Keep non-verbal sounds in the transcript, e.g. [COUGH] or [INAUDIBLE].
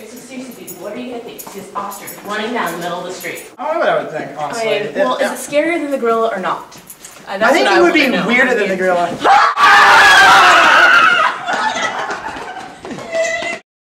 It's a CCD. what are you gonna think? It's this ostrich running down the middle of the street. I don't what I would think, honestly. I mean, well, is it scarier than the gorilla or not? Uh, I think what it would be know. weirder than the gorilla. [LAUGHS] Ah!